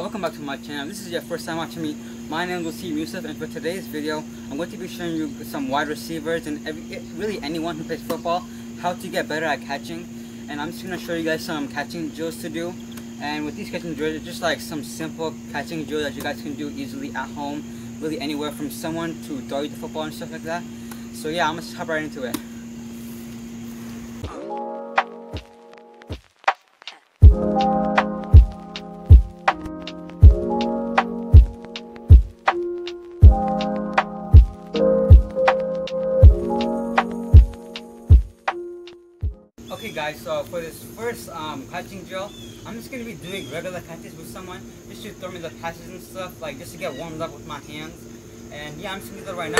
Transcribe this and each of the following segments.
Welcome back to my channel. This is your first time watching me. My name is Wasim Yusuf and for today's video, I'm going to be showing you some wide receivers and every, really anyone who plays football how to get better at catching. And I'm just going to show you guys some catching drills to do. And with these catching drills, it's just like some simple catching drills that you guys can do easily at home. Really anywhere from someone to throw you the football and stuff like that. So yeah, I'm going to hop right into it. Catching drill, I'm just going to be doing regular catches with someone just to throw me the passes and stuff, like just to get warmed up with my hands. And yeah, I'm just going to do that right now.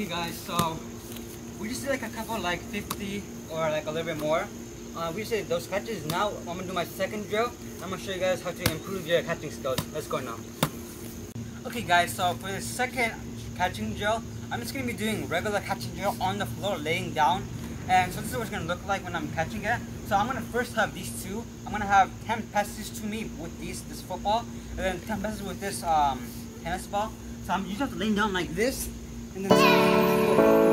Okay guys, so we just did like a couple like 50 or like a little bit more. Uh, we just did those catches. Now I'm gonna do my second drill. I'm gonna show you guys how to improve your catching skills. Let's go now. Okay guys, so for the second catching drill, I'm just gonna be doing regular catching drill on the floor, laying down. And so this is what it's gonna look like when I'm catching it. So I'm gonna first have these two. I'm gonna have 10 passes to me with these this football, and then 10 passes with this um, tennis ball. So I'm just have to lay down like this, and then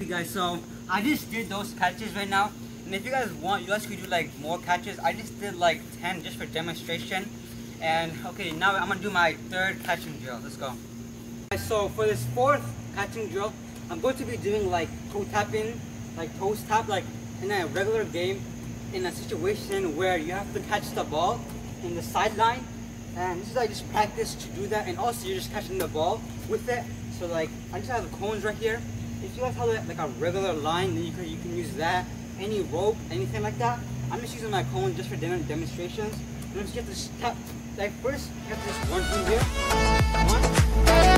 Okay guys, so I just did those catches right now. And if you guys want, you guys could do like more catches. I just did like 10 just for demonstration. And okay, now I'm gonna do my third catching drill. Let's go. So for this fourth catching drill, I'm going to be doing like toe tapping, like toes tap, like in a regular game, in a situation where you have to catch the ball in the sideline. And this is I just practice to do that. And also you're just catching the ball with it. So like, I just have the cones right here. If you guys have like a regular line, then you can, you can use that. Any rope, anything like that. I'm just using my cone just for demonstrations. And just get this tap. Like first, have to just run here. Okay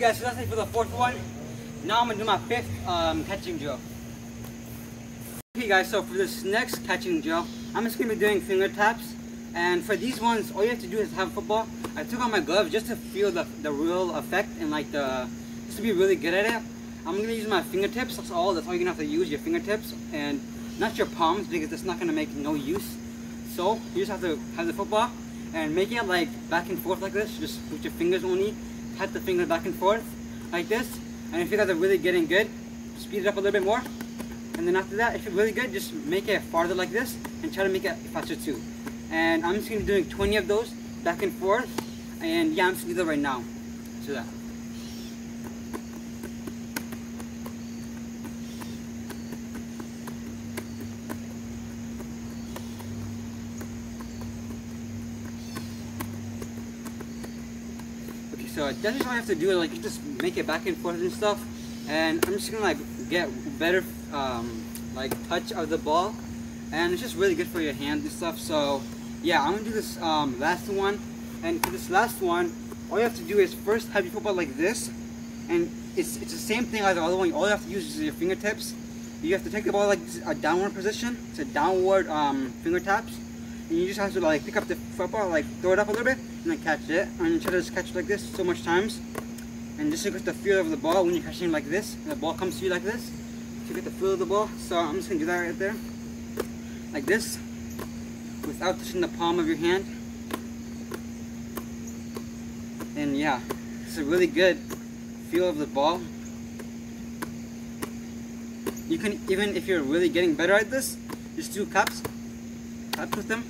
guys, so that's it for the fourth one. Now I'm gonna do my fifth um, catching drill. Okay guys, so for this next catching drill, I'm just gonna be doing finger taps. And for these ones, all you have to do is have football. I took off my gloves just to feel the, the real effect and like the, just to be really good at it. I'm gonna use my fingertips, that's all, that's all you're gonna have to use, your fingertips. And not your palms because that's not gonna make no use. So, you just have to have the football and make it like back and forth like this, just with your fingers only pat the finger back and forth like this. And if you guys are really getting good, speed it up a little bit more. And then after that, if you're really good, just make it farther like this and try to make it faster too. And I'm just gonna be doing 20 of those back and forth. And yeah, I'm just gonna do that right now. So that. That's all I have to do. Like you just make it back and forth and stuff. And I'm just gonna like get better um, like touch of the ball. And it's just really good for your hand and stuff. So yeah, I'm gonna do this um, last one. And for this last one, all you have to do is first have your football like this. And it's, it's the same thing as the other one. All you have to use is your fingertips. You have to take the ball like a downward position. It's a downward um, finger taps. And you just have to like pick up the football, like throw it up a little bit, and then catch it. And you try to just catch it like this so much times. And just to get the feel of the ball when you're catching like this, and the ball comes to you like this, to get the feel of the ball. So I'm just gonna do that right there, like this, without touching the palm of your hand. And yeah, it's a really good feel of the ball. You can, even if you're really getting better at this, just do cups, cups with them.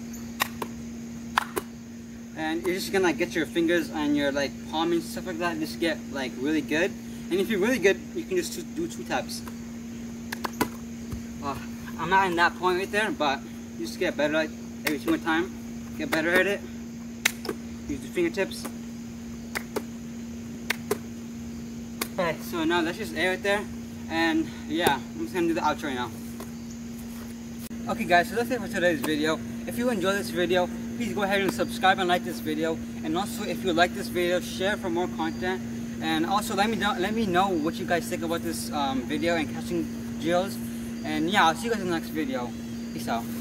And you're just gonna like, get your fingers and your like palm and stuff like that, just get like really good. And if you're really good, you can just do two taps. I'm not in that point right there, but you just get better at every single time. Get better at it. Use the fingertips. Okay, so now that's just it right there. And yeah, I'm just gonna do the outro now. Okay guys, so that's it for today's video. If you enjoyed this video, please go ahead and subscribe and like this video. And also if you like this video, share for more content. And also let me know let me know what you guys think about this um, video and catching drills. And yeah, I'll see you guys in the next video. Peace out.